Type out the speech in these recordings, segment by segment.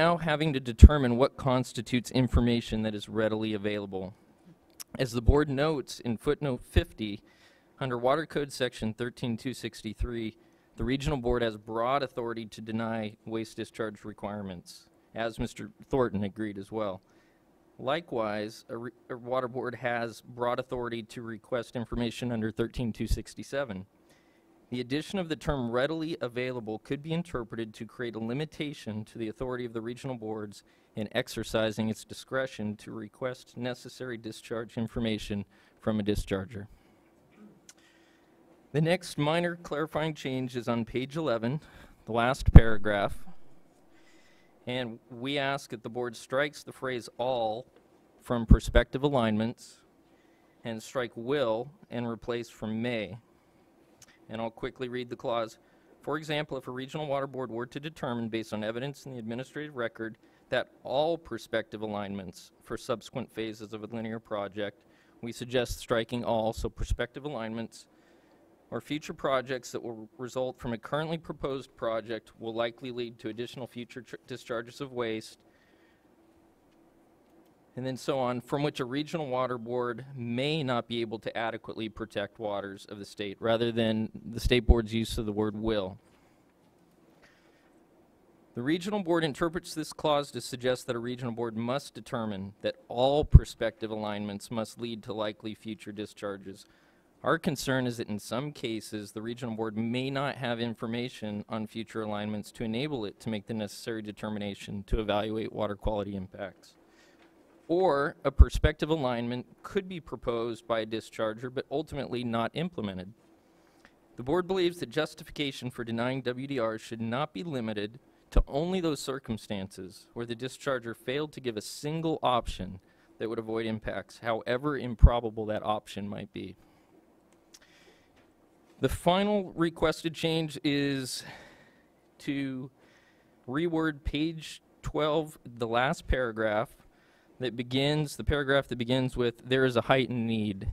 now having to determine what constitutes information that is readily available. As the board notes in footnote 50, under Water Code Section 13263, the regional board has broad authority to deny waste discharge requirements, as Mr. Thornton agreed as well. Likewise, a, re- a water board has broad authority to request information under 13267. The addition of the term readily available could be interpreted to create a limitation to the authority of the regional boards in exercising its discretion to request necessary discharge information from a discharger. The next minor clarifying change is on page 11, the last paragraph. And we ask that the board strikes the phrase all from prospective alignments and strike will and replace from may. And I'll quickly read the clause. For example, if a regional water board were to determine, based on evidence in the administrative record, that all prospective alignments for subsequent phases of a linear project, we suggest striking all, so prospective alignments or future projects that will result from a currently proposed project will likely lead to additional future discharges of waste, and then so on, from which a regional water board may not be able to adequately protect waters of the state, rather than the state board's use of the word will. The regional board interprets this clause to suggest that a regional board must determine that all prospective alignments must lead to likely future discharges. Our concern is that in some cases, the regional board may not have information on future alignments to enable it to make the necessary determination to evaluate water quality impacts. Or a prospective alignment could be proposed by a discharger but ultimately not implemented. The board believes that justification for denying WDR should not be limited to only those circumstances where the discharger failed to give a single option that would avoid impacts, however improbable that option might be. The final requested change is to reword page 12, the last paragraph that begins, the paragraph that begins with, there is a heightened need.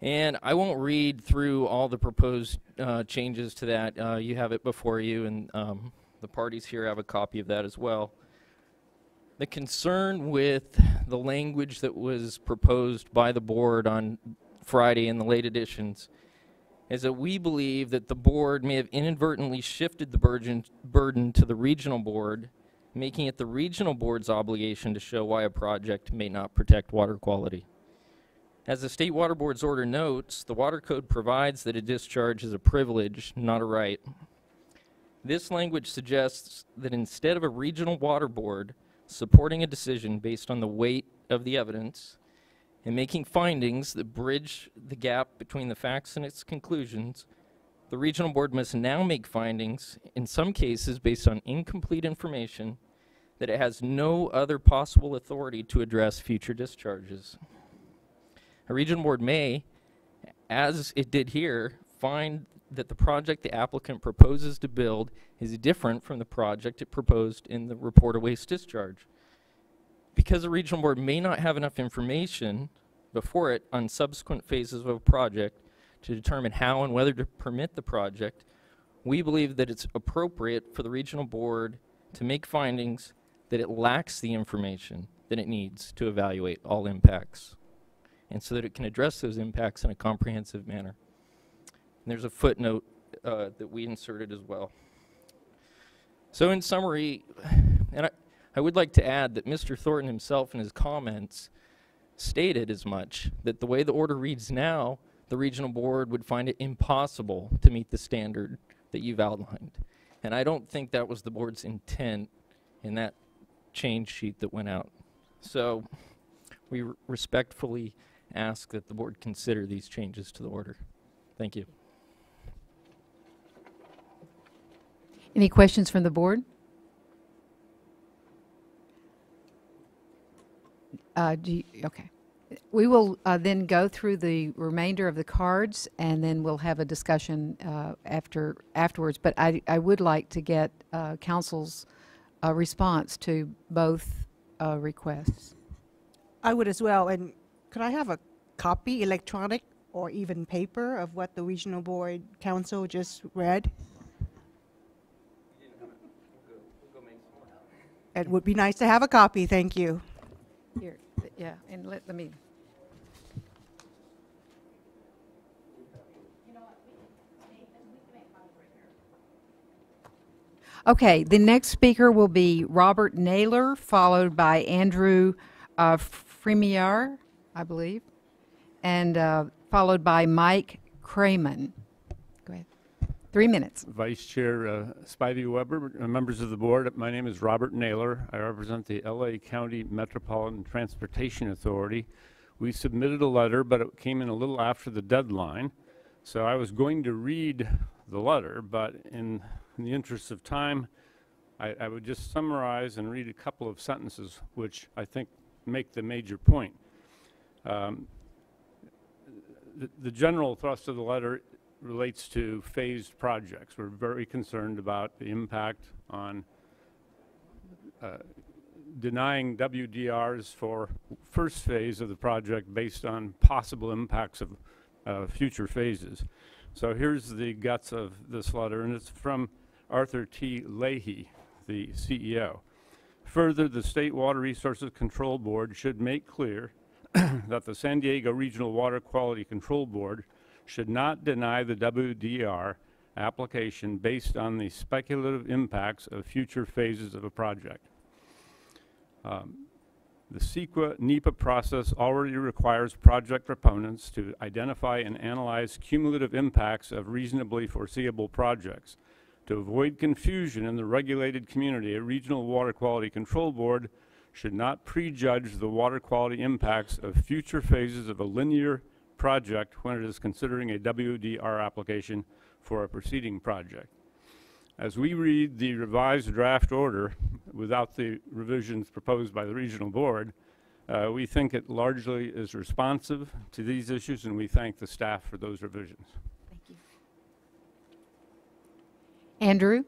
And I won't read through all the proposed uh, changes to that. Uh, you have it before you, and um, the parties here have a copy of that as well. The concern with the language that was proposed by the board on Friday in the late editions is that we believe that the board may have inadvertently shifted the burden, burden to the regional board, making it the regional board's obligation to show why a project may not protect water quality. As the State Water Board's order notes, the Water Code provides that a discharge is a privilege, not a right. This language suggests that instead of a regional water board supporting a decision based on the weight of the evidence and making findings that bridge the gap between the facts and its conclusions, the regional board must now make findings, in some cases based on incomplete information, that it has no other possible authority to address future discharges. A regional board may, as it did here, find that the project the applicant proposes to build is different from the project it proposed in the report of waste discharge. Because a regional board may not have enough information before it on subsequent phases of a project to determine how and whether to permit the project, we believe that it's appropriate for the regional board to make findings that it lacks the information that it needs to evaluate all impacts, and so that it can address those impacts in a comprehensive manner. And there's a footnote uh, that we inserted as well. So in summary, and I, I would like to add that Mr. Thornton himself in his comments stated as much, that the way the order reads now, the regional board would find it impossible to meet the standard that you've outlined. And I don't think that was the board's intent in that change sheet that went out. So we respectfully ask that the board consider these changes to the order. Thank you. Any questions from the board? Uh, you, okay. We will uh, then go through the remainder of the cards, and then we'll have a discussion uh, after afterwards. But I, I would like to get uh, counsel's uh, response to both uh, requests. I would as well. And could I have a copy, electronic or even paper, of what the regional board council just read? It would be nice to have a copy, thank you. Here, th- yeah, and let, let me. Okay, the next speaker will be Robert Naylor, followed by Andrew uh, I believe, and uh, followed by Mike Craman. Three minutes. Vice Chair uh, Spivy Weber, uh, members of the board, my name is Robert Naylor. I represent the LA County Metropolitan Transportation Authority. We submitted a letter, but it came in a little after the deadline. So I was going to read the letter, but in, in the interest of time, I, I would just summarize and read a couple of sentences which I think make the major point. Um, the, the general thrust of the letter relates to phased projects. We're very concerned about the impact on uh, denying WDRs for first phase of the project based on possible impacts of uh, future phases. So here's the guts of this letter, and it's from Arthur T. Leahy, the CEO. Further, the State Water Resources Control Board should make clear that the San Diego Regional Water Quality Control Board should not deny the WDR application based on the speculative impacts of future phases of a project. Um, The CEQA NEPA process already requires project proponents to identify and analyze cumulative impacts of reasonably foreseeable projects. To avoid confusion in the regulated community, a regional water quality control board should not prejudge the water quality impacts of future phases of a linear project when it is considering a WDR application for a preceding project. As we read the revised draft order, without the revisions proposed by the regional board, uh, we think it largely is responsive to these issues, and we thank the staff for those revisions. Thank you. Andrew?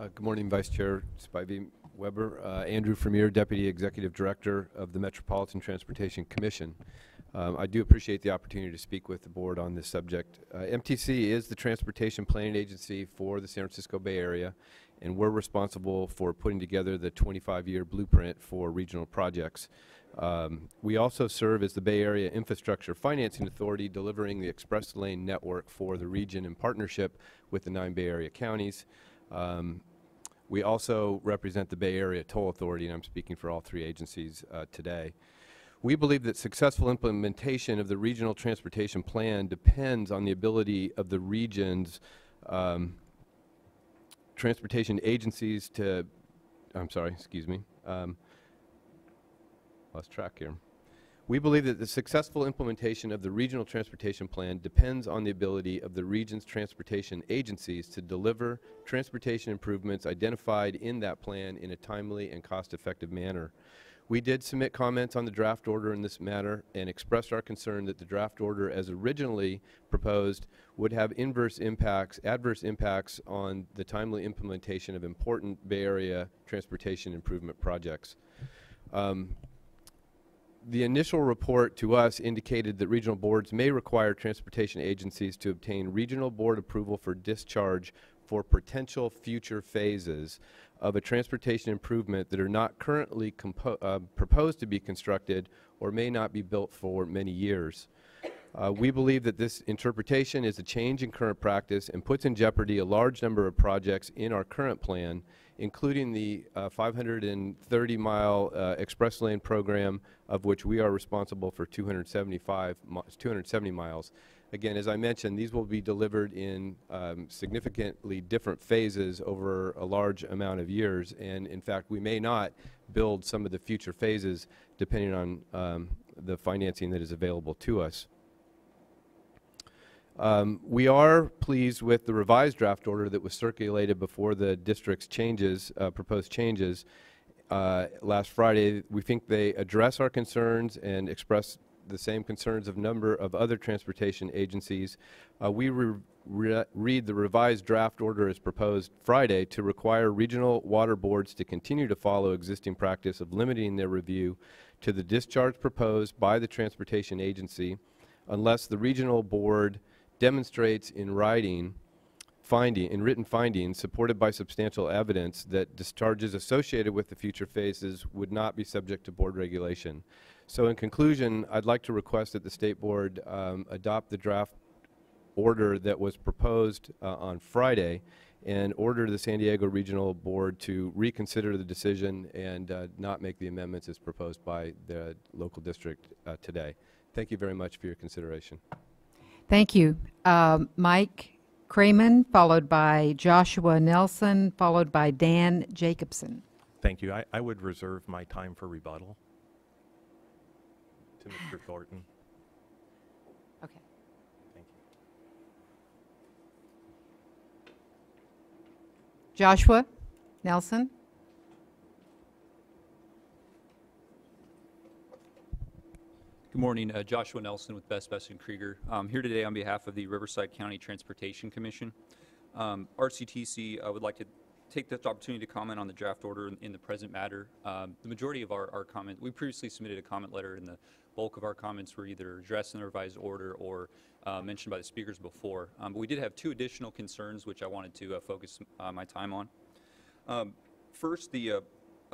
Uh, Good morning, Vice Chair Spivy Weber. Uh, Andrew Fremier, Deputy Executive Director of the Metropolitan Transportation Commission. Um, I do appreciate the opportunity to speak with the board on this subject. Uh, MTC is the transportation planning agency for the San Francisco Bay Area, and we're responsible for putting together the 25-year blueprint for regional projects. Um, We also serve as the Bay Area Infrastructure Financing Authority, delivering the express lane network for the region in partnership with the nine Bay Area counties. Um, We also represent the Bay Area Toll Authority, and I'm speaking for all three agencies uh, today. We believe that successful implementation of the Regional Transportation Plan depends on the ability of the region's um, transportation agencies to, I'm sorry, excuse me, um, lost track here. We believe that the successful implementation of the Regional Transportation Plan depends on the ability of the region's transportation agencies to deliver transportation improvements identified in that plan in a timely and cost-effective manner. We did submit comments on the draft order in this matter and expressed our concern that the draft order as originally proposed would have inverse impacts, adverse impacts on the timely implementation of important Bay Area transportation improvement projects. Um, the initial report to us indicated that regional boards may require transportation agencies to obtain regional board approval for discharge for potential future phases of a transportation improvement that are not currently uh, proposed to be constructed or may not be built for many years. Uh, we believe that this interpretation is a change in current practice and puts in jeopardy a large number of projects in our current plan, including the 530-mile uh, express lane program, of which we are responsible for 275, mi- 270 miles. Again, as I mentioned, these will be delivered in um, significantly different phases over a large amount of years, and in fact, we may not build some of the future phases depending on um, the financing that is available to us. Um, We are pleased with the revised draft order that was circulated before the district's changes, uh, proposed changes uh, last Friday. We think they address our concerns and express the same concerns of a number of other transportation agencies. Uh, We re- re- read the revised draft order as proposed Friday to require regional water boards to continue to follow existing practice of limiting their review to the discharge proposed by the transportation agency unless the regional board demonstrates in writing finding, in written findings supported by substantial evidence that discharges associated with the future phases would not be subject to board regulation. So in conclusion, I'd like to request that the State Board um, adopt the draft order that was proposed uh, on Friday and order the San Diego Regional Board to reconsider the decision and uh, not make the amendments as proposed by the local district uh, today. Thank you very much for your consideration. Thank you. Um, Mike Craman, followed by Joshua Nelson, followed by Dan Jacobson. Thank you. I, I would reserve my time for rebuttal to Mr. Thornton. Okay. Thank you. Joshua Nelson? Good morning, uh, Joshua Nelson with Best Best and Krieger. I'm here today on behalf of the Riverside County Transportation Commission. Um, RCTC uh, would like to take this opportunity to comment on the draft order in, in the present matter. Um, the majority of our, our we previously submitted a comment letter, and the bulk of our comments were either addressed in the revised order or uh, mentioned by the speakers before. Um, but we did have two additional concerns which I wanted to uh, focus uh, my time on. Um, First, the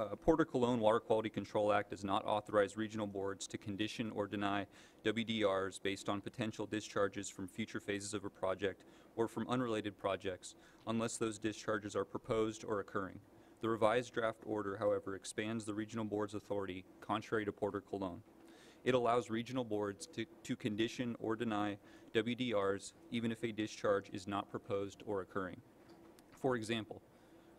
uh, Porter Cologne Water Quality Control Act does not authorize regional boards to condition or deny WDRs based on potential discharges from future phases of a project or from unrelated projects unless those discharges are proposed or occurring. The revised draft order, however, expands the regional board's authority contrary to Porter Cologne. It allows regional boards to, to condition or deny WDRs even if a discharge is not proposed or occurring. For example,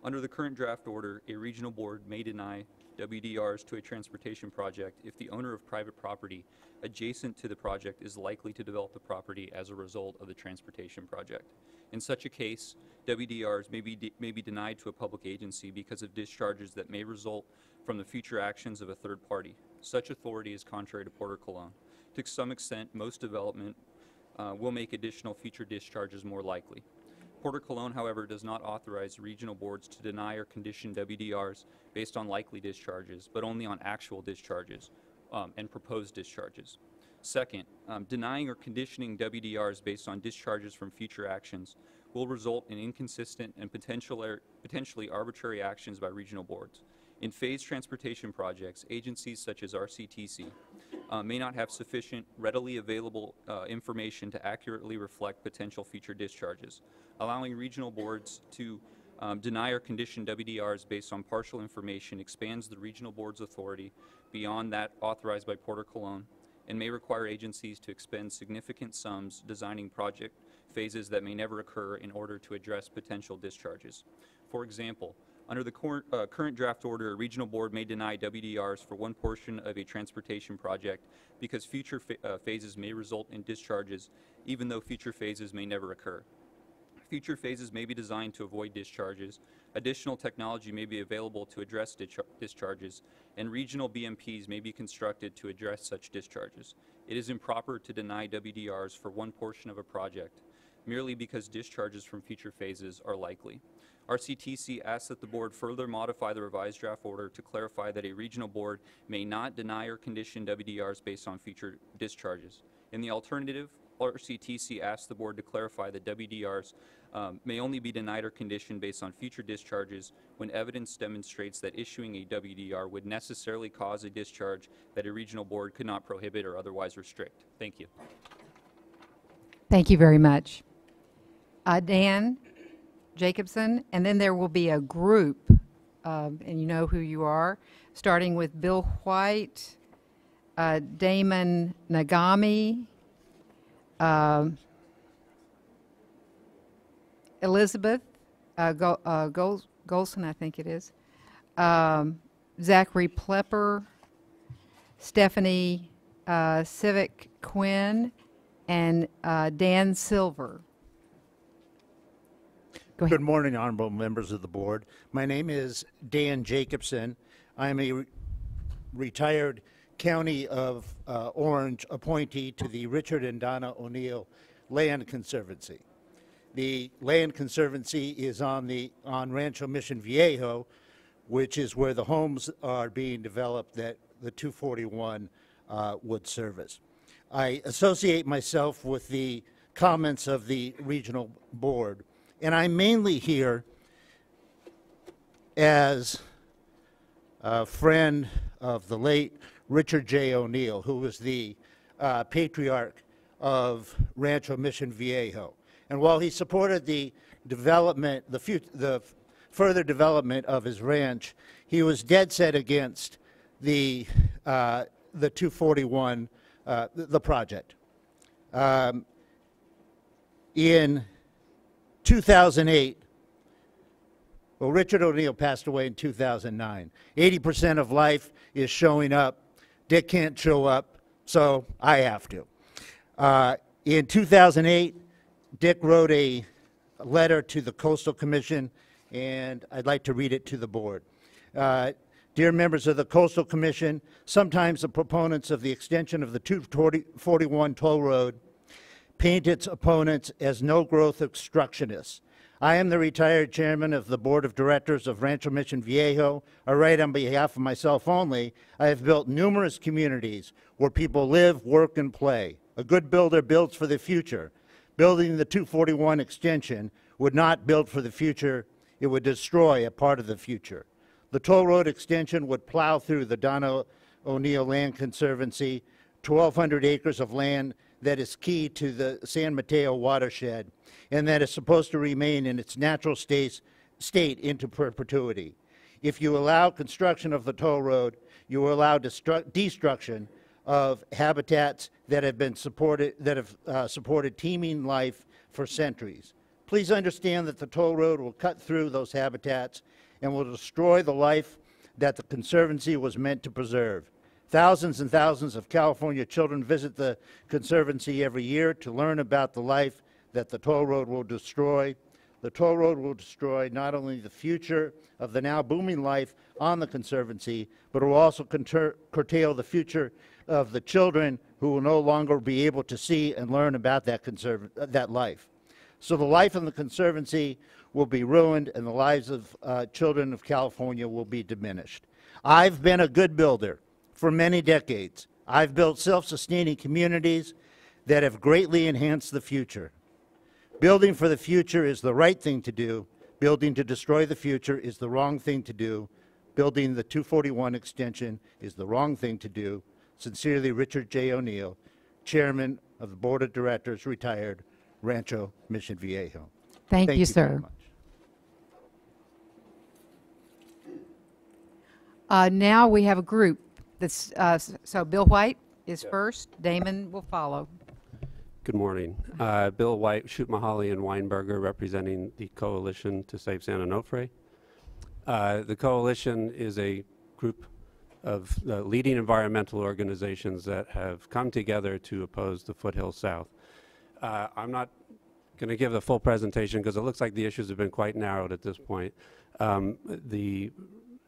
under the current draft order, a regional board may deny WDRs to a transportation project if the owner of private property adjacent to the project is likely to develop the property as a result of the transportation project. In such a case, WDRs may be, may be denied to a public agency because of discharges that may result from the future actions of a third party. Such authority is contrary to Porter Cologne. To some extent, most development uh, will make additional future discharges more likely. Porter Cologne, however, does not authorize regional boards to deny or condition WDRs based on likely discharges, but only on actual discharges um, and proposed discharges. Second, um, denying or conditioning WDRs based on discharges from future actions will result in inconsistent and potential er- potentially arbitrary actions by regional boards. In phased transportation projects, agencies such as RCTC uh, may not have sufficient readily available uh, information to accurately reflect potential future discharges, allowing regional boards to um, deny or condition WDRs based on partial information expands the regional board's authority beyond that authorized by Porter Cologne and may require agencies to expend significant sums designing project phases that may never occur in order to address potential discharges. For example, under the cor- uh, current draft order, a regional board may deny WDRs for one portion of a transportation project because future pha- uh, phases may result in discharges, even though future phases may never occur. Future phases may be designed to avoid discharges. Additional technology may be available to address dischar- discharges, and regional BMPs may be constructed to address such discharges. It is improper to deny WDRs for one portion of a project merely because discharges from future phases are likely. RCTC asks that the board further modify the revised draft order to clarify that a regional board may not deny or condition WDRs based on future discharges. In the alternative, RCTC asks the board to clarify that WDRs um, may only be denied or conditioned based on future discharges when evidence demonstrates that issuing a WDR would necessarily cause a discharge that a regional board could not prohibit or otherwise restrict. Thank you. Thank you very much. Uh, Dan Jacobson, and then there will be a group, um, and you know who you are, starting with Bill White, uh, Damon Nagami, um, Elizabeth uh, uh, Gol- Golson, I think it is, um, Zachary Plepper, Stephanie uh, Civic Quinn, and uh, Dan Silver. Go ahead. Good morning, honorable members of the board. My name is Dan Jacobson. I am a re- retired County of uh, Orange appointee to the Richard and Donna O'Neill Land Conservancy. The Land Conservancy is on the, on Rancho Mission Viejo, which is where the homes are being developed that the 241 uh, would service. I associate myself with the comments of the regional board And I'm mainly here as a friend of the late Richard J. O'Neill, who was the uh, patriarch of Rancho Mission Viejo. And while he supported the development, the, fut- the further development of his ranch, he was dead set against the, uh, the 241, uh, the, project. Um, in 2008, well, Richard O'Neill passed away in 2009. 80% of life is showing up. Dick can't show up, so I have to. Uh, in 2008, Dick wrote a letter to the Coastal Commission, and I'd like to read it to the board. Uh, Dear members of the Coastal Commission, sometimes the proponents of the extension of the 241 toll road paint its opponents as no-growth obstructionists. I am the retired chairman of the board of directors of Rancho Mission Viejo. I write on behalf of myself only. I have built numerous communities where people live, work, and play. A good builder builds for the future. Building the 241 extension would not build for the future, it would destroy a part of the future. The toll road extension would plow through the Donna O'Neill Land Conservancy, 1,200 acres of land that is key to the San Mateo watershed and that is supposed to remain in its natural state, state into perpetuity. If you allow construction of the toll road, you will allow destruction of habitats that have been supported, that have uh, supported teeming life for centuries. Please understand that the toll road will cut through those habitats and will destroy the life that the Conservancy was meant to preserve. Thousands and thousands of California children visit the Conservancy every year to learn about the life that the toll road will destroy. The toll road will destroy not only the future of the now booming life on the Conservancy, but it will also curtail the future of the children who will no longer be able to see and learn about that, uh, that life. So the life in the Conservancy will be ruined and the lives of uh, children of California will be diminished. I've been a good builder for many decades. I've built self-sustaining communities that have greatly enhanced the future. Building for the future is the right thing to do. Building to destroy the future is the wrong thing to do. Building the 241 extension is the wrong thing to do. Sincerely, Richard J. O'Neill, Chairman of the Board of Directors, retired, Rancho Mission Viejo. Thank you, very sir. much. Uh, Now we have a group that's, uh, s- so Bill White is first, Damon will follow. Good morning. Uh, Bill White, Shute Mihaly and Weinberger, representing the Coalition to Save San Onofre. Uh, The coalition is a group of uh, leading environmental organizations that have come together to oppose the Foothill South. Uh, I'm not going to give the full presentation because it looks like the issues have been quite narrowed at this point. Um, The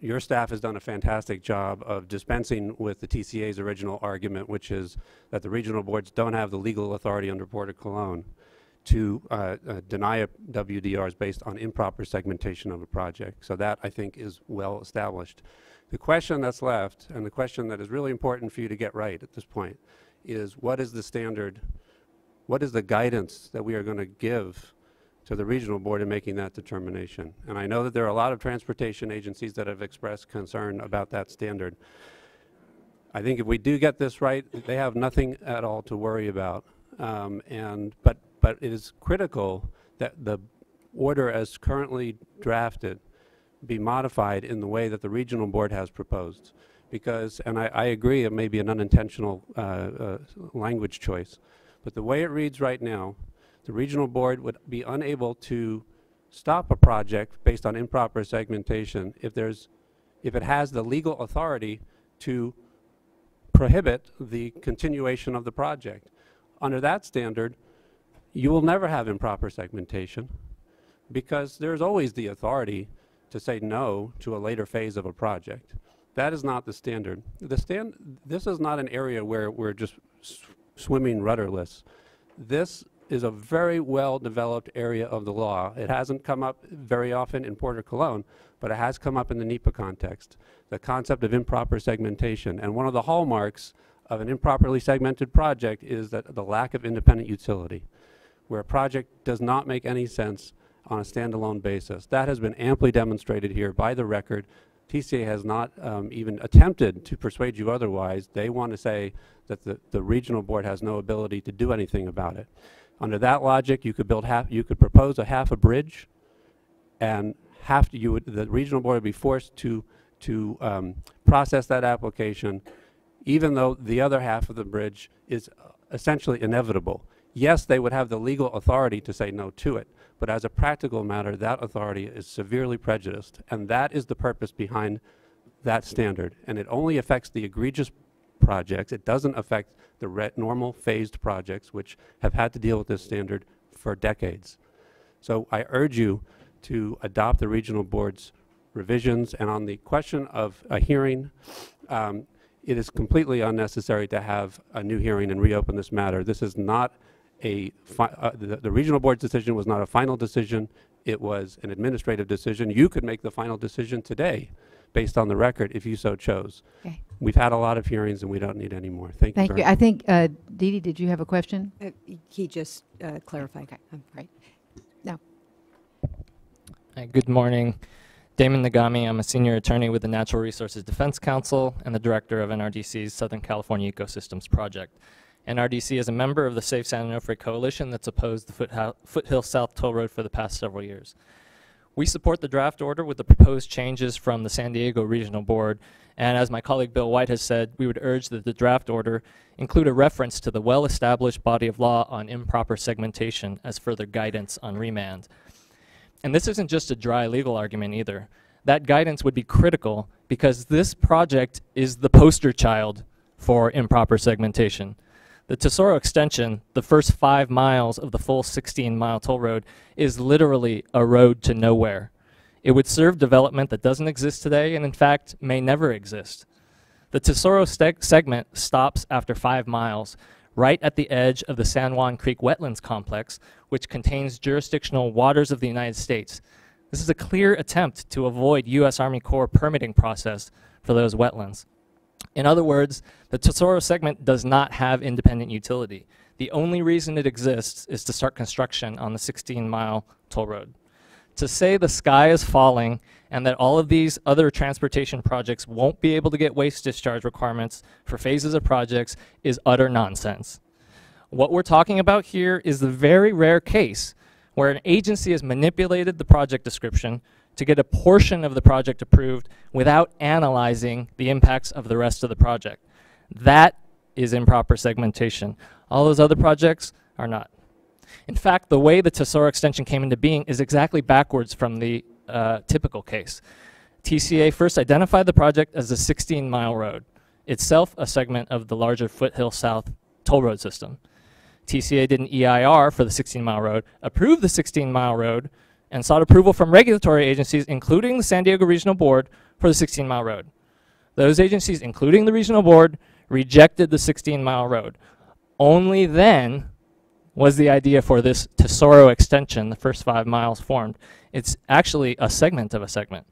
your staff has done a fantastic job of dispensing with the TCA's original argument, which is that the regional boards don't have the legal authority under Porter Cologne to uh, uh, deny a WDRs based on improper segmentation of a project. So that, I think, is well established. The question that's left, and the question that is really important for you to get right at this point, is what is the standard, what is the guidance that we are going to give to the regional board in making that determination. And I know that there are a lot of transportation agencies that have expressed concern about that standard. I think if we do get this right, they have nothing at all to worry about. Um, and, but, but it is critical that the order as currently drafted be modified in the way that the regional board has proposed. Because, and I, I agree, it may be an unintentional uh, uh, language choice, but the way it reads right now, the regional board would be unable to stop a project based on improper segmentation if there's, if it has the legal authority to prohibit the continuation of the project. Under that standard, you will never have improper segmentation because there's always the authority to say no to a later phase of a project. That is not the standard. The stand, this is not an area where we're just swimming rudderless. This is a very well-developed area of the law. It hasn't come up very often in Porter Cologne, but it has come up in the NEPA context, the concept of improper segmentation. And one of the hallmarks of an improperly segmented project is that the lack of independent utility, where a project does not make any sense on a standalone basis. That has been amply demonstrated here by the record. TCA has not um, even attempted to persuade you otherwise. They want to say that the, the regional board has no ability to do anything about it. Under that logic, you could build half, you could propose a half a bridge, and have to, you would, the regional board would be forced to, to um, process that application, even though the other half of the bridge is uh, essentially inevitable. Yes, they would have the legal authority to say no to it, but as a practical matter, that authority is severely prejudiced, and that is the purpose behind that standard. And it only affects the egregious projects. It doesn't affect the normal phased projects, which have had to deal with this standard for decades. So I urge you to adopt the regional board's revisions. And on the question of a hearing, um, it is completely unnecessary to have a new hearing and reopen this matter. This is not a, uh, the, the regional board's decision was not a final decision. It was an administrative decision. You could make the final decision today based on the record if you so chose. Okay. We've had a lot of hearings and we don't need any more. Thank you Thank very you. much. I think, uh, Dee Dee, did you have a question? Uh, He just uh, clarified. Okay, Um, great. No. Hi, good morning. Damon Nagami. I'm a senior attorney with the Natural Resources Defense Council and the director of NRDC's Southern California Ecosystems Project. NRDC is a member of the Safe San Onofre Coalition that's opposed the Foothill, Foothill South Toll Road for the past several years. We support the draft order with the proposed changes from the San Diego Regional Board, and as my colleague Bill White has said, we would urge that the draft order include a reference to the well-established body of law on improper segmentation as further guidance on remand. And this isn't just a dry legal argument either. That guidance would be critical because this project is the poster child for improper segmentation. The Tesoro extension, the first five miles of the full 16 mile toll road, is literally a road to nowhere. It would serve development that doesn't exist today and, in fact, may never exist. The Tesoro segment stops after five miles, right at the edge of the San Juan Creek Wetlands Complex, which contains jurisdictional waters of the United States. This is a clear attempt to avoid U.S. Army Corps permitting process for those wetlands. In other words, the Tesoro segment does not have independent utility. The only reason it exists is to start construction on the 16 mile toll road. To say the sky is falling and that all of these other transportation projects won't be able to get waste discharge requirements for phases of projects is utter nonsense. What we're talking about here is the very rare case where an agency has manipulated the project description to get a portion of the project approved without analyzing the impacts of the rest of the project. That is improper segmentation. All those other projects are not. In fact, the way the Tesoro extension came into being is exactly backwards from the uh, typical case. TCA first identified the project as a 16 mile road, itself a segment of the larger Foothill South toll road system. TCA did an EIR for the 16 mile road, approved the 16 mile road, and sought approval from regulatory agencies, including the San Diego Regional Board, for the 16 mile road. Those agencies, including the Regional Board, rejected the 16 mile road. Only then was the idea for this Tesoro extension, the first five miles, formed. It's actually a segment of a segment.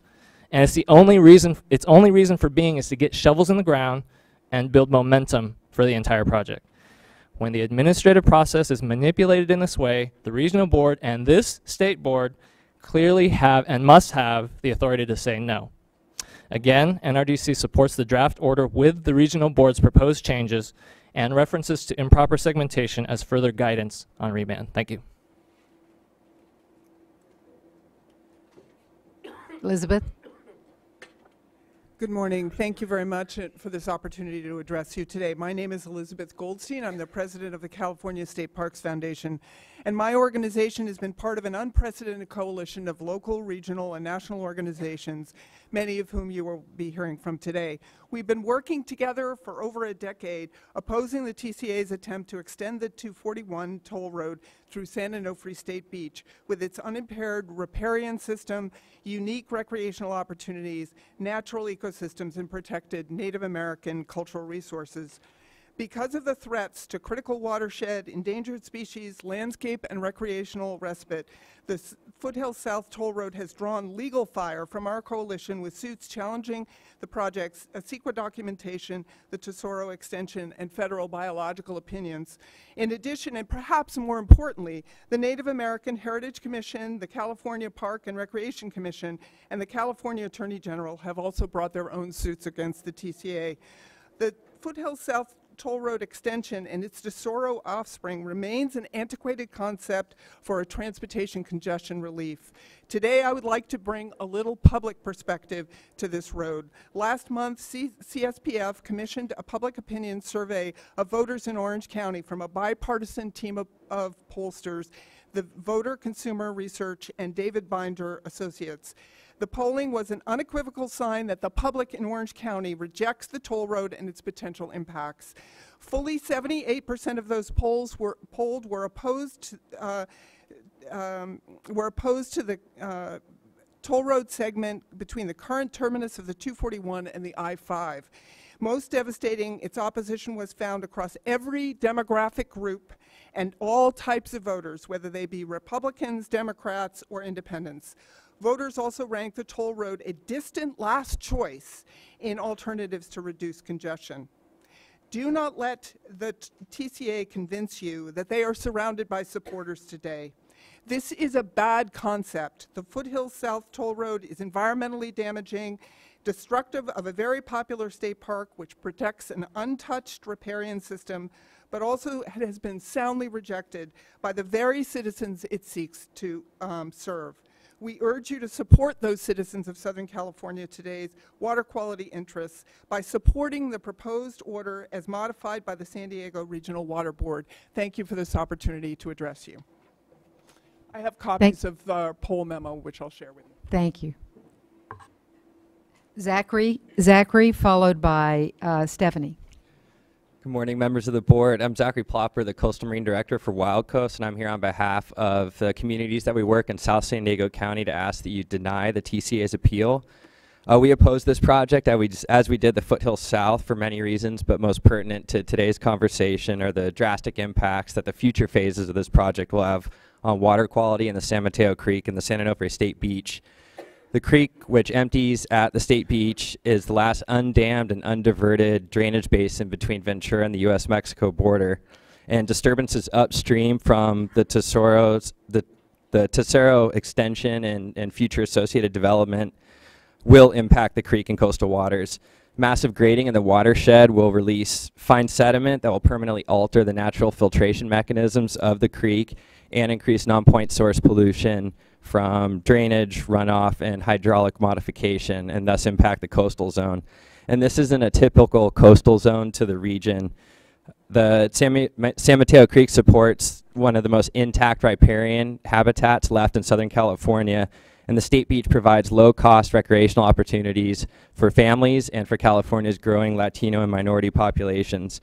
And it's the only reason, its only reason for being is to get shovels in the ground and build momentum for the entire project. When the administrative process is manipulated in this way, the regional board and this state board clearly have and must have the authority to say no. Again, NRDC supports the draft order with the regional board's proposed changes and references to improper segmentation as further guidance on remand. Thank you. Elizabeth? Good morning. Thank you very much uh, for this opportunity to address you today. My name is Elizabeth Goldstein. I'm the president of the California State Parks Foundation, and my organization has been part of an unprecedented coalition of local, regional, and national organizations, many of whom you will be hearing from today. We've been working together for over a decade, opposing the TCA's attempt to extend the 241 toll road through San Onofre State Beach with its unimpaired riparian system, unique recreational opportunities, natural ecosystems, and protected Native American cultural resources. Because of the threats to critical watershed, endangered species, landscape, and recreational respite, the S- Foothill South Toll Road has drawn legal fire from our coalition with suits challenging the project's CEQA documentation, the Tesoro extension, and federal biological opinions. In addition, and perhaps more importantly, the Native American Heritage Commission, the California Park and Recreation Commission, and the California Attorney General have also brought their own suits against the TCA. The Foothill South Toll Road extension and its Tesoro offspring remains an antiquated concept for a transportation congestion relief. Today, I would like to bring a little public perspective to this road. Last month, C- CSPF commissioned a public opinion survey of voters in Orange County from a bipartisan team of, of pollsters, the Voter Consumer Research and David Binder Associates. The polling was an unequivocal sign that the public in Orange County rejects the toll road and its potential impacts. Fully 78% of those polls were polled were opposed to, uh, um, were opposed to the uh, toll road segment between the current terminus of the 241 and the I-5. Most devastating, its opposition was found across every demographic group and all types of voters, whether they be Republicans, Democrats, or independents. Voters also ranked the toll road a distant last choice in alternatives to reduce congestion. Do not let the TCA convince you that they are surrounded by supporters today. This is a bad concept. The Foothills South Toll Road is environmentally damaging, destructive of a very popular state park which protects an untouched riparian system, but also has been soundly rejected by the very citizens it seeks to um, serve. We urge you to support those citizens of Southern California today's water quality interests by supporting the proposed order as modified by the San Diego Regional Water Board. Thank you for this opportunity to address you. I have copies of the poll memo, which I'll share with you. Thank you. Zachary, Zachary, followed by uh, Stephanie. Good morning, members of the board. I'm Zachary Plopper, the Coastal Marine Director for Wild Coast, and I'm here on behalf of the communities that we work in South San Diego County to ask that you deny the TCA's appeal. Uh, we oppose this project as we, did the Foothill South for many reasons, but most pertinent to today's conversation are the drastic impacts that the future phases of this project will have on water quality in the San Mateo Creek and the San Onofre State Beach. The creek, which empties at the state beach, is the last undammed and undiverted drainage basin between Ventura and the U.S. Mexico border. And disturbances upstream from the Tesoros, the, the Tesoro extension and, and future associated development will impact the creek and coastal waters. Massive grading in the watershed will release fine sediment that will permanently alter the natural filtration mechanisms of the creek and increase non-point source pollution from drainage, runoff, and hydraulic modification, and thus impact the coastal zone. And this isn't a typical coastal zone to the region. The San, San Mateo Creek supports one of the most intact riparian habitats left in Southern California, and the state beach provides low-cost recreational opportunities for families and for California's growing Latino and minority populations.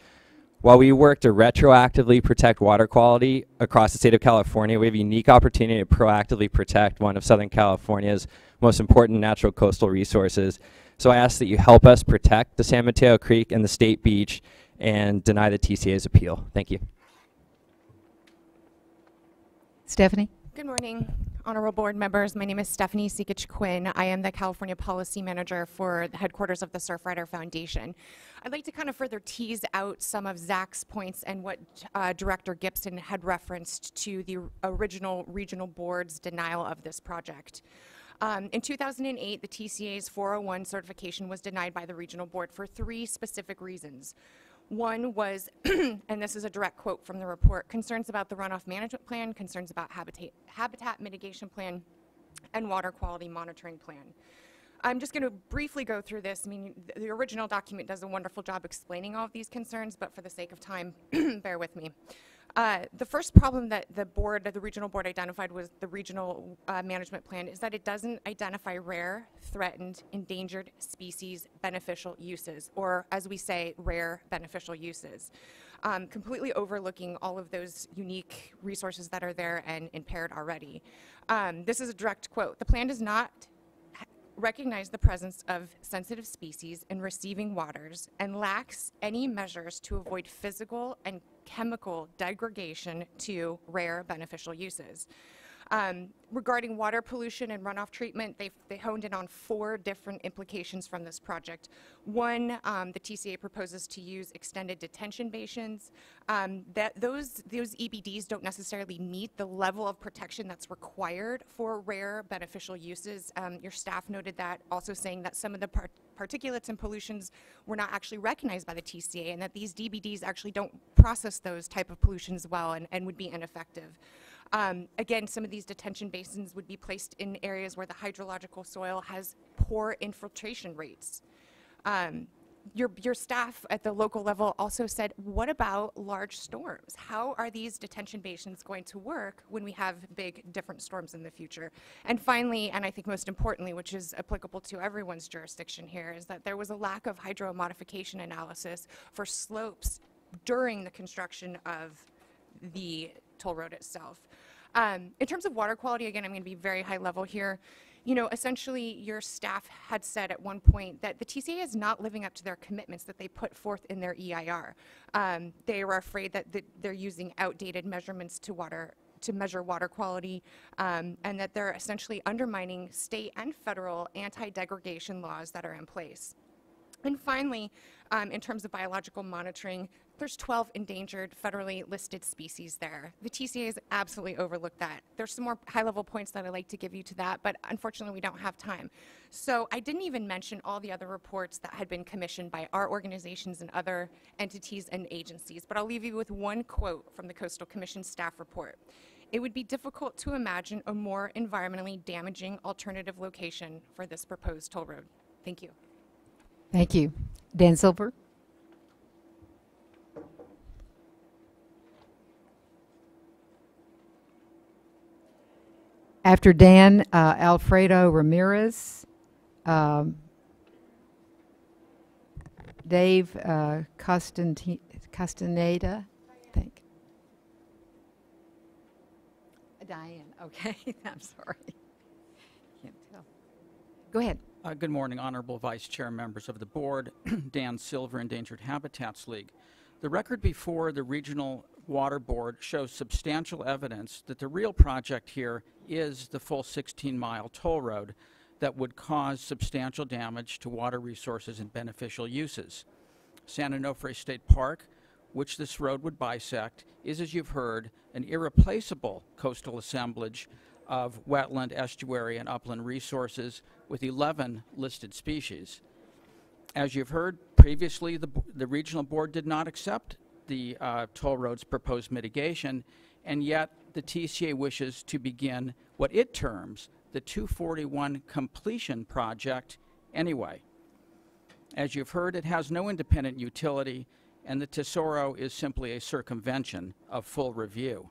While we work to retroactively protect water quality across the state of California, we have a unique opportunity to proactively protect one of Southern California's most important natural coastal resources. So I ask that you help us protect the San Mateo Creek and the state beach and deny the TCA's appeal. Thank you. Stephanie? Good morning, honorable board members. My name is Stephanie Sekich Quinn. I am the California Policy Manager for the headquarters of the Surfrider Foundation. I'd like to kind of further tease out some of Zach's points and what uh, Director Gibson had referenced to the original regional board's denial of this project. Um, in 2008, the TCA's 401 certification was denied by the regional board for three specific reasons. One was, and this is a direct quote from the report, concerns about the runoff management plan, concerns about habitat, habitat mitigation plan, and water quality monitoring plan. I'm just going to briefly go through this. I mean, th- the original document does a wonderful job explaining all of these concerns, but for the sake of time, bear with me. Uh, the first problem that the board, the regional board identified was the regional uh, management plan is that it doesn't identify rare, threatened, endangered species beneficial uses, or as we say, rare beneficial uses. Um, completely overlooking all of those unique resources that are there and impaired already. Um, this is a direct quote. The plan does not recognize the presence of sensitive species in receiving waters and lacks any measures to avoid physical and chemical degradation to rare beneficial uses. Um, regarding water pollution and runoff treatment, they honed in on four different implications from this project. One, um, the TCA proposes to use extended detention basins. Um, that those those EBDs don't necessarily meet the level of protection that's required for rare beneficial uses. Um, your staff noted that, also saying that some of the part particulates and pollutions were not actually recognized by the TCA, and that these DBDs actually don't process those type of pollutions well and, and would be ineffective. Um, again, some of these detention basins would be placed in areas where the hydrological soil has poor infiltration rates. Um, your, your staff at the local level also said, what about large storms? How are these detention basins going to work when we have big different storms in the future? And finally, and I think most importantly, which is applicable to everyone's jurisdiction here, is that there was a lack of hydro modification analysis for slopes during the construction of the toll road itself. Um, in terms of water quality, again, I'm going to be very high level here. You know, essentially, your staff had said at one point that the TCA is not living up to their commitments that they put forth in their EIR. Um, they were afraid that th- they're using outdated measurements to water to measure water quality, um, and that they're essentially undermining state and federal anti-degradation laws that are in place. And finally, um, in terms of biological monitoring, there's 12 endangered federally listed species there. The TCA has absolutely overlooked that. There's some more high-level points that I'd like to give you to that, but unfortunately we don't have time. So I didn't even mention all the other reports that had been commissioned by our organizations and other entities and agencies, but I'll leave you with one quote from the Coastal Commission staff report. It would be difficult to imagine a more environmentally damaging alternative location for this proposed toll road. Thank you. Thank you. Dan Silver? After Dan, uh, Alfredo Ramirez, um, Dave uh, Costanti- Castaneda, I think. Diane, okay, I'm sorry. Can't tell. Go ahead. Uh, Good morning, Honorable Vice Chair, members of the board. Dan Silver, Endangered Habitats League. The record before the Regional Water Board shows substantial evidence that the real project here is the full 16-mile toll road that would cause substantial damage to water resources and beneficial uses. San Onofre State Park, which this road would bisect, is, as you've heard, an irreplaceable coastal assemblage of wetland, estuary, and upland resources with 11 listed species. As you've heard previously, the, the regional board did not accept the uh, toll road's proposed mitigation, and yet the TCA wishes to begin what it terms the 241 completion project anyway. As you've heard, it has no independent utility, and the Tesoro is simply a circumvention of full review.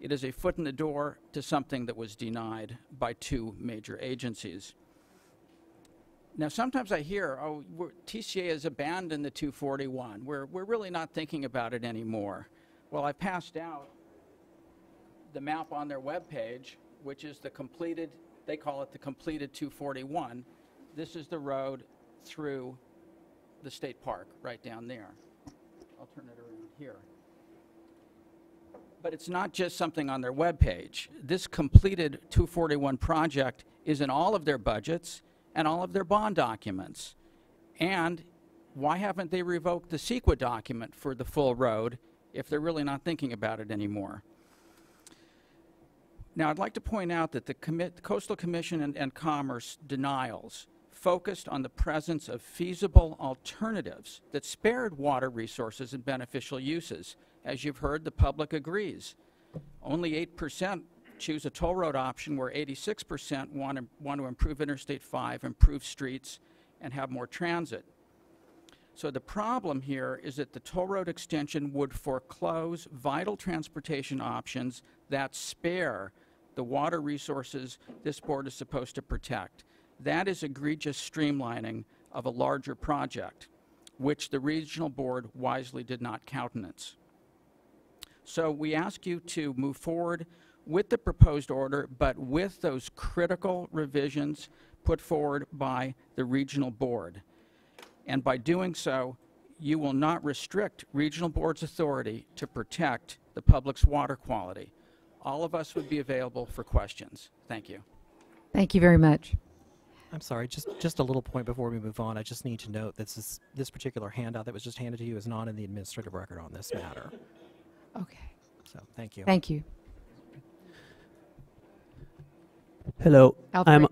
It is a foot in the door to something that was denied by two major agencies. Now, sometimes I hear, oh, TCA has abandoned the 241. We're, we're really not thinking about it anymore. Well, I passed out the map on their webpage, which is the completed, they call it the completed 241. This is the road through the state park, right down there. I'll turn it around here. But it's not just something on their webpage. This completed 241 project is in all of their budgets and all of their bond documents. And why haven't they revoked the CEQA document for the full road if they're really not thinking about it anymore? Now, I'd like to point out that the Coastal Commission and, and Commerce denials focused on the presence of feasible alternatives that spared water resources and beneficial uses. As you've heard, the public agrees. Only 8% choose a toll road option where 86% want to, want to improve Interstate 5, improve streets, and have more transit. So the problem here is that the toll road extension would foreclose vital transportation options that spare the water resources this board is supposed to protect. That is egregious streamlining of a larger project, which the regional board wisely did not countenance. So we ask you to move forward with the proposed order, but with those critical revisions put forward by the regional board. And by doing so, you will not restrict regional board's authority to protect the public's water quality. All of us would be available for questions. Thank you. Thank you very much. I'm sorry, just, just a little point before we move on. I just need to note that this this particular handout that was just handed to you is not in the administrative record on this matter. Okay. So, thank you. Thank you. Hello, I'm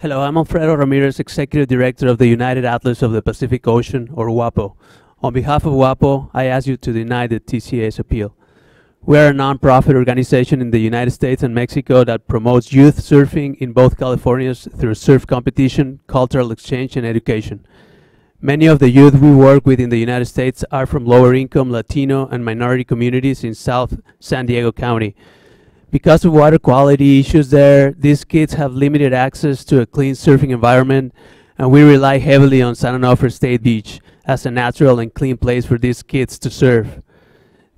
Hello, I'm Alfredo Ramirez, Executive Director of the United Atlas of the Pacific Ocean, or WAPO. On behalf of WAPO, I ask you to deny the TCA's appeal. We are a nonprofit organization in the United States and Mexico that promotes youth surfing in both Californias through surf competition, cultural exchange, and education. Many of the youth we work with in the United States are from lower income Latino and minority communities in South San Diego County. Because of water quality issues there, these kids have limited access to a clean surfing environment, and we rely heavily on San Onofre State Beach as a natural and clean place for these kids to surf.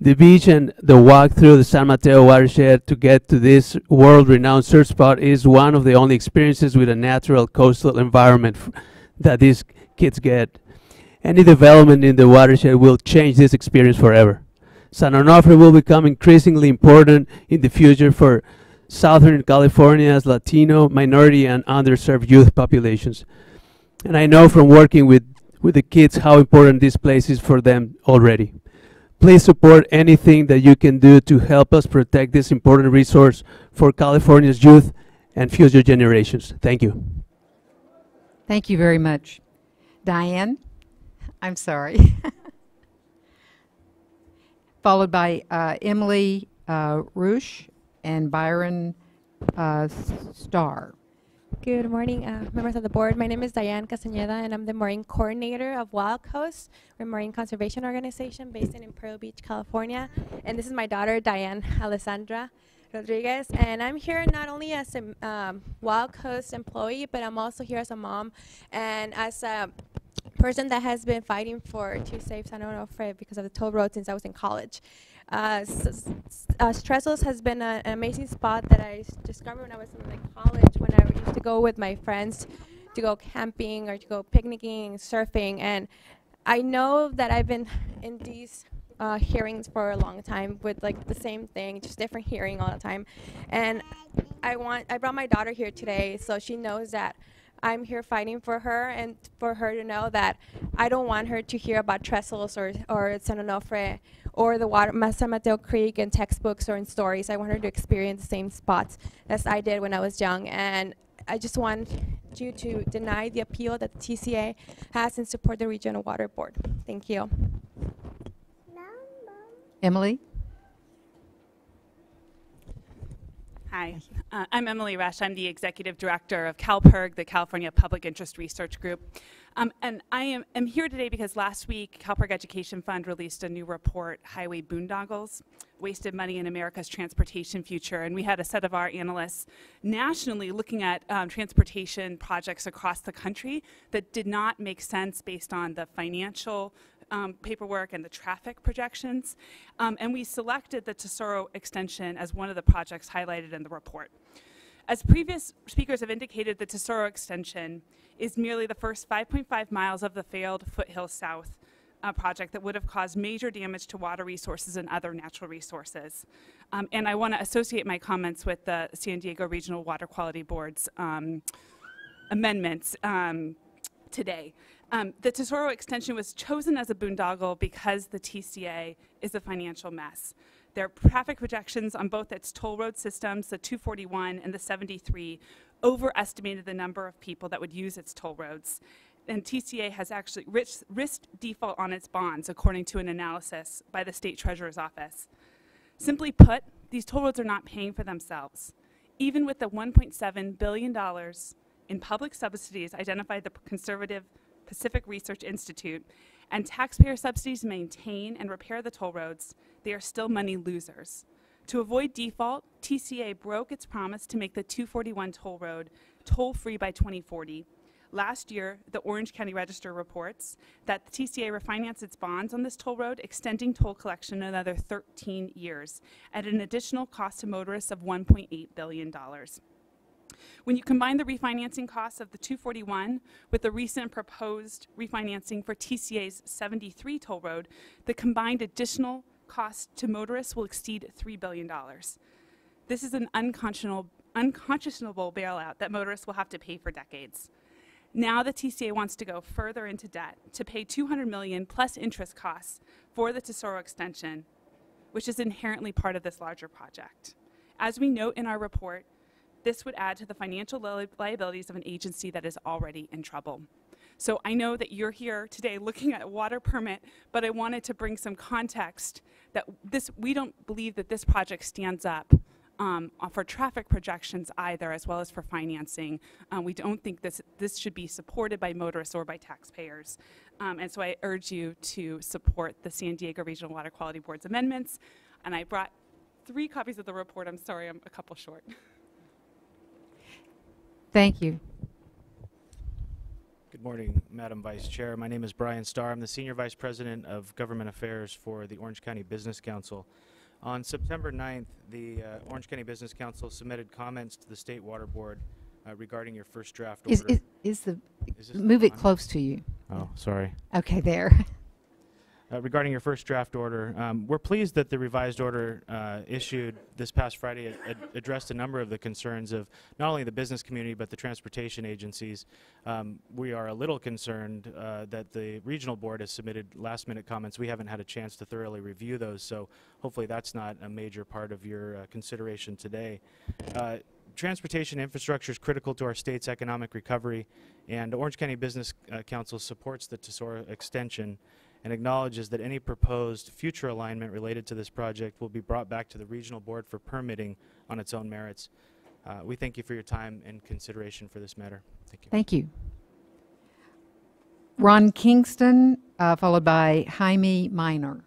The beach and the walk through the San Mateo watershed to get to this world-renowned surf spot is one of the only experiences with a natural coastal environment that these kids get. Any development in the watershed will change this experience forever. San Onofre will become increasingly important in the future for Southern California's Latino, minority, and underserved youth populations. And I know from working with, with the kids how important this place is for them already. Please support anything that you can do to help us protect this important resource for California's youth and future generations. Thank you. Thank you very much. Diane? I'm sorry. Followed by uh, Emily uh, and Byron uh, Starr. Good morning, uh, members of the board. My name is Diane Castañeda, and I'm the Marine Coordinator of Wild Coast. We're a marine conservation organization based in Imperial Beach, California. And this is my daughter, Diane Alessandra Rodriguez. And I'm here not only as a um, Wild Coast employee, but I'm also here as a mom and as a person that has been fighting for to save San Onofre because of the toll road since I was in college. Uh, uh, has been a, an amazing spot that I discovered when I was in like college when I used to go with my friends to go camping or to go picnicking, surfing, and I know that I've been in these uh, hearings for a long time with like the same thing, just different hearing all the time, and I want I brought my daughter here today so she knows that I'm here fighting for her and for her to know that I don't want her to hear about trestles or, or San Onofre or the water, Ma- San Mateo Creek in textbooks or in stories. I want her to experience the same spots as I did when I was young. And I just want you to deny the appeal that the TCA has and support the Regional Water Board. Thank you. Emily? Hi, uh, I'm Emily Rusch. I'm the Executive Director of CalPIRG, the California Public Interest Research Group. Um, and I am, am here today because last week, CalPIRG Education Fund released a new report, Highway Boondoggles, Wasted Money in America's Transportation Future. And we had a set of our analysts nationally looking at um, transportation projects across the country that did not make sense based on the financial um, paperwork and the traffic projections. Um, and we selected the Tesoro extension as one of the projects highlighted in the report. As previous speakers have indicated, the Tesoro extension is merely the first 5.5 miles of the failed Foothill South uh, project that would have caused major damage to water resources and other natural resources. Um, and I want to associate my comments with the San Diego Regional Water Quality Board's um, amendments um, today. Um, the Tesoro extension was chosen as a boondoggle because the TCA is a financial mess. Their traffic projections on both its toll road systems, the 241 and the 73, overestimated the number of people that would use its toll roads. And TCA has actually risked, risked default on its bonds, according to an analysis by the State Treasurer's Office. Simply put, these toll roads are not paying for themselves. Even with the $1.7 billion in public subsidies identified the conservative Pacific Research Institute and taxpayer subsidies to maintain and repair the toll roads, they are still money losers. To avoid default, TCA broke its promise to make the 241 toll road toll free by 2040. Last year, the Orange County Register reports that the TCA refinanced its bonds on this toll road, extending toll collection another 13 years at an additional cost to motorists of $1.8 billion. When you combine the refinancing costs of the 241 with the recent proposed refinancing for TCA's 73 toll road, the combined additional cost to motorists will exceed $3 billion. This is an unconscionable, unconscionable bailout that motorists will have to pay for decades. Now the TCA wants to go further into debt to pay 200 million plus interest costs for the Tesoro extension, which is inherently part of this larger project. As we note in our report, this would add to the financial li- liabilities of an agency that is already in trouble. So I know that you're here today looking at a water permit, but I wanted to bring some context that this, we don't believe that this project stands up um, for traffic projections either, as well as for financing. Um, we don't think this, this should be supported by motorists or by taxpayers. Um, and so I urge you to support the San Diego Regional Water Quality Board's amendments. And I brought three copies of the report. I'm sorry, I'm a couple short. Thank you. Good morning, Madam Vice Chair. My name is Brian Starr. I'm the Senior Vice President of Government Affairs for the Orange County Business Council. On September 9th, the uh, Orange County Business Council submitted comments to the State Water Board uh, regarding your first draft Is, order. is, is the, Is this move it on? close to you. Oh, sorry. Okay, there. Uh, regarding your first draft order, um, we're pleased that the revised order uh, issued this past Friday ad- ad- addressed a number of the concerns of not only the business community but the transportation agencies. Um, we are a little concerned uh, that the regional board has submitted last-minute comments. We haven't had a chance to thoroughly review those, so hopefully that's not a major part of your uh, consideration today. Uh, transportation infrastructure is critical to our state's economic recovery, and Orange County Business uh, Council supports the Tesoro extension and acknowledges that any proposed future alignment related to this project will be brought back to the regional board for permitting on its own merits. Uh, we thank you for your time and consideration for this matter. Thank you. Thank you. Ron Kingston, uh, followed by Jaime Minor.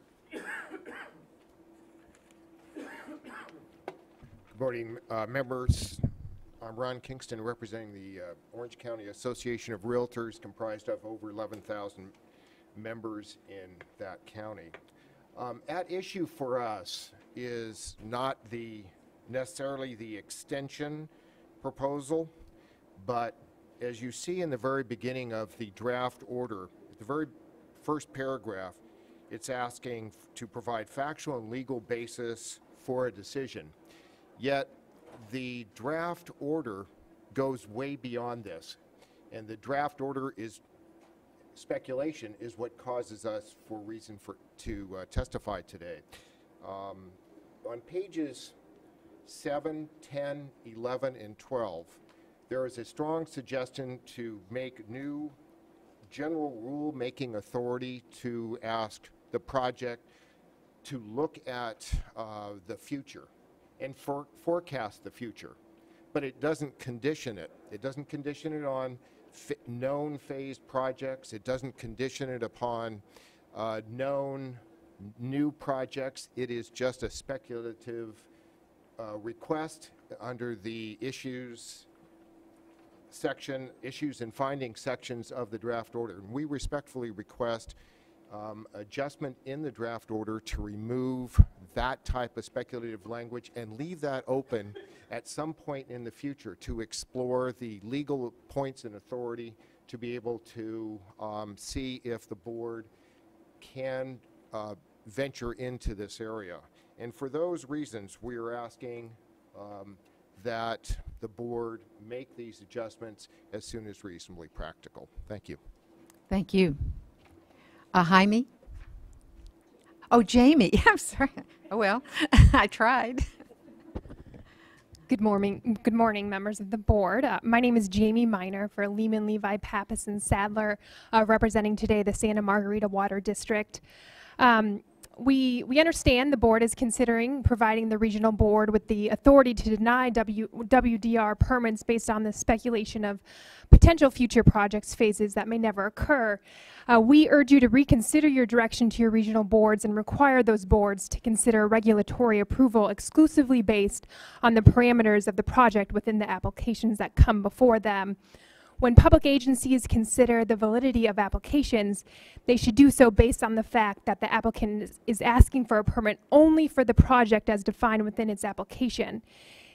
Good morning, uh, members. I'm Ron Kingston, representing the uh, Orange County Association of Realtors, comprised of over 11,000 members in that county. Um, At issue for us is not the, necessarily the extension proposal, but as you see in the very beginning of the draft order, the very first paragraph, it's asking to provide factual and legal basis for a decision. Yet, the draft order goes way beyond this. And the draft order is, speculation is what causes us for reason for, to uh, testify today. Um, On pages 7, 10, 11, and 12, there is a strong suggestion to make new general rule-making authority to ask the project to look at uh, the future and for, forecast the future. But it doesn't condition it. It doesn't condition it on known phased projects. It doesn't condition it upon uh, known new projects. It is just a speculative uh, request under the issues section, issues and findings sections of the draft order. And we respectfully request um, adjustment in the draft order to remove that type of speculative language and leave that open at some point in the future to explore the legal points and authority to be able to um, see if the board can uh, venture into this area. And for those reasons, we are asking um, that the board make these adjustments as soon as reasonably practical. Thank you. Thank you. Uh, Jaime? Oh, Jamie. I'm sorry. Oh, well, I tried. Good morning, good morning, members of the board. Uh, my name is Jamie Miner for Lehman, Levi, Pappas, and Sadler, uh, representing today the Santa Margarita Water District. Um, we, we understand the board is considering providing the regional board with the authority to deny w, WDR permits based on the speculation of potential future projects phases that may never occur. Uh, we urge you to reconsider your direction to your regional boards and require those boards to consider regulatory approval exclusively based on the parameters of the project within the applications that come before them. When public agencies consider the validity of applications, they should do so based on the fact that the applicant is- asking for a permit only for the project as defined within its application.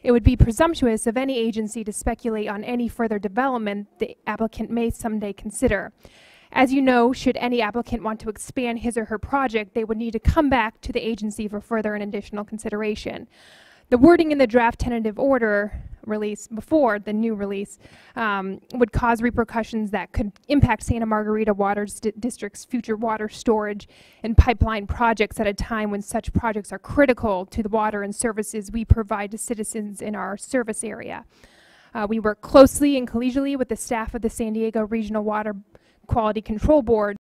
It would be presumptuous of any agency to speculate on any further development the applicant may someday consider. As you know, should any applicant want to expand his or her project, they would need to come back to the agency for further and additional consideration. The wording in the draft tentative order release before the new release um, would cause repercussions that could impact Santa Margarita Water Di- District's future water storage and pipeline projects at a time when such projects are critical to the water and services we provide to citizens in our service area. Uh, we work closely and collegially with the staff of the San Diego Regional Water Quality Control Board